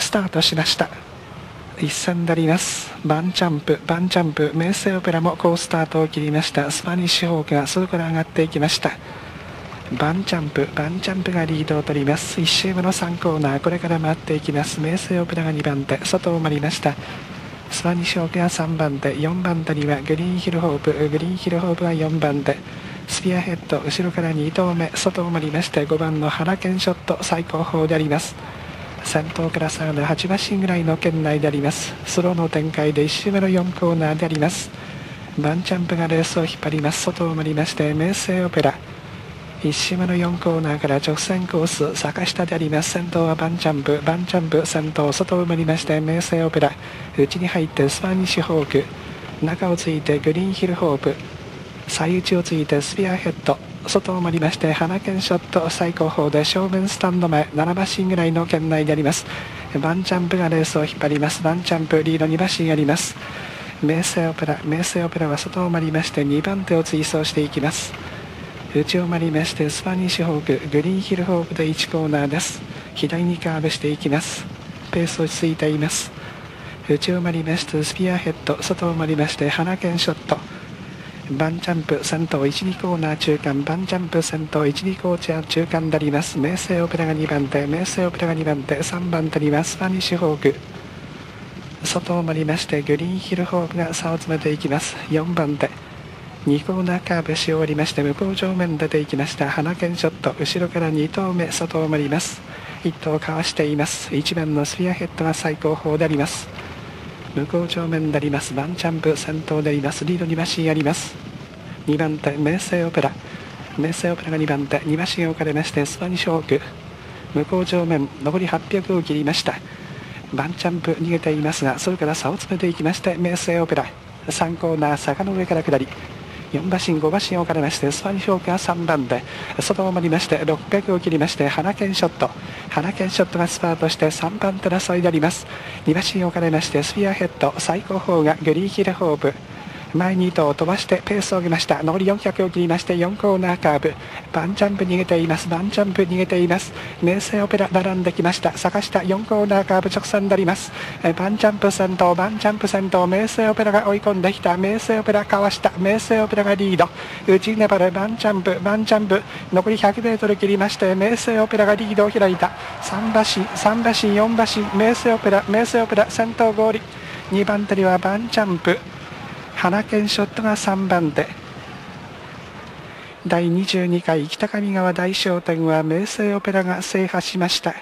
スタートしました。一戦であります。バンチャンプバンチャンプ明星オペラも好スタートを切りました。スパニッシュホークが外から上がっていきました。バンチャンプバンチャンプがリードを取ります。1周目の3コーナーこれから回っていきます。明星オペラが2番手外を回りました。スパニッシュホークが3番手4番手にはグリーンヒルホープグリーンヒルホープは4番手。スピアヘッド後ろから2投目外を回りまして5番の原健ショット最高峰であります。先頭から下が8馬身ぐらいの圏内であります。スローの展開で1周目の4コーナーであります。バンチャンプがレースを引っ張ります。外を回りまして明星オペラ。1周目の4コーナーから直線コース坂下であります。先頭はバンチャンプ。バンチャンプ先頭外を回りまして明星オペラ。内に入ってスパニッシュホーク。中をついてグリーンヒルホープ。最内をついてスピアヘッド。外を回りまして花剣ショット最高峰で正面スタンド前7馬身ぐらいの圏内であります。バンチャンプがレースを引っ張ります。バンチャンプリード2馬身あります。明星オペラ明星オペラは外を回りまして2番手を追走していきます。内を回りましてスパニッシュホークグリーンヒルホークで1コーナーです。左にカーブしていきます。ペース落ち着いています。内を回りましてスピアヘッド外を回りまして花剣ショット。バンジャンプ先頭1、2コーナー中間。バンジャンプ先頭1、2コーチャー。中間であります。明星オペラが2番手。明星オペラが2番手。3番手にはスパニッシュホーク。外を回りましてグリーンヒルホークが差を詰めていきます。4番手。2コーナーカーブし終わりまして向こう上面出ていきました。花剣ショット。後ろから2投目。外を回ります。1投かわしています。1番のスピアヘッドが最高峰であります。向こう正面になります。ワンチャンプ先頭であります。リード2馬身あります。2番手明星オペラ。明星オペラが2番手。2馬身置かれましてスパニッシュホーク。向こう正面残り800を切りました。ワンチャンプ逃げていますがそれから差を詰めていきまして明星オペラ。3コーナー坂の上から下り。4馬身5馬身を兼ねましてスパニッシュホークが3番で外を回りまして6角を切りまして花剣ショット。花剣ショットがスパートして3番手争いであります。2馬身を兼ねましてスピアヘッド。最高峰がグリーヒルホープ。前に糸を飛ばしてペースを上げました。残り400を切りまして4コーナーカーブ。バンジャンプ逃げています。バンジャンプ逃げています。明星オペラ並んできました。坂下4コーナーカーブ直線になります。バンジャンプ先頭バンジャンプ先頭明星オペラが追い込んできた。明星オペラかわした。明星オペラがリード。内粘るバンジャンプ。バンジャンプ。残り 100m 切りまして明星オペラがリードを開いた。3馬身3馬身4馬身明星オペラ明星オペラ先頭合理2番手にはバンジャンプ。花剣ショットが3番で第22回北上川大商店は明星オペラが制覇しました。